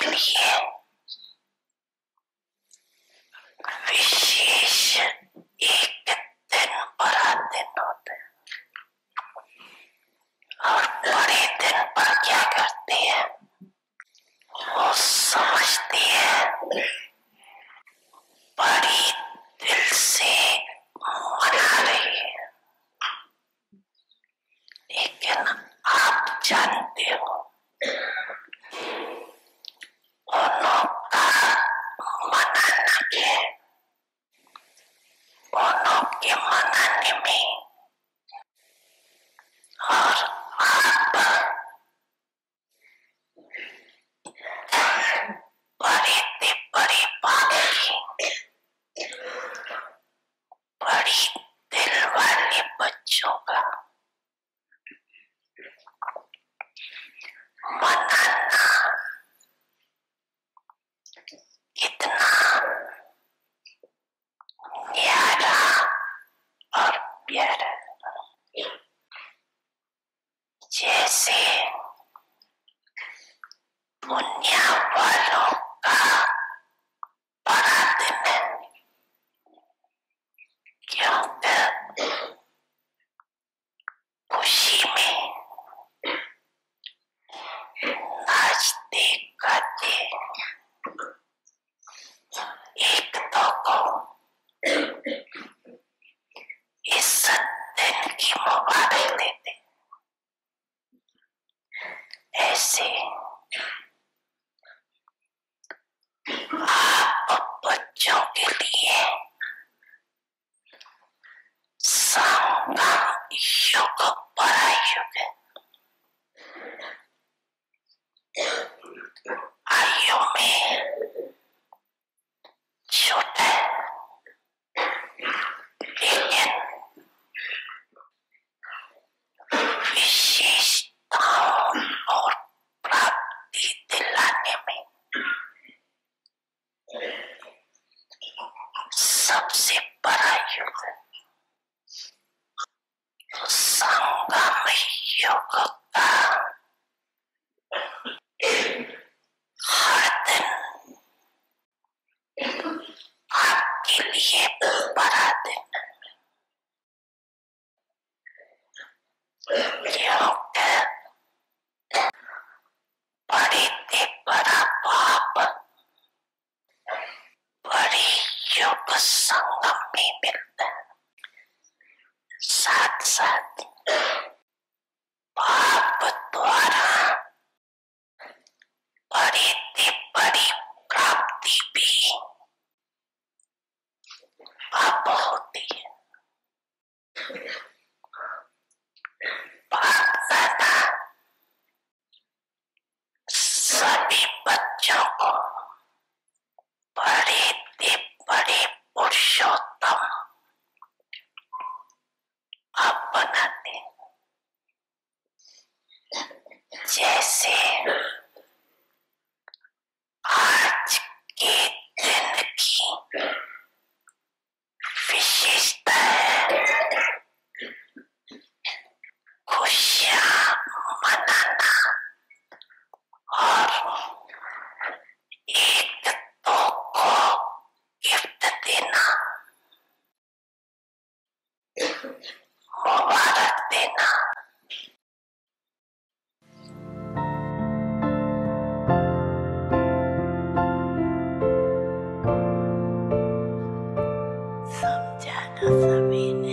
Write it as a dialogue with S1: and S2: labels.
S1: familia bangsat. Babut tuara. Peditip pedip kap tipi. Papa huti. Bangsata. Sedipet joko. nothing meaning.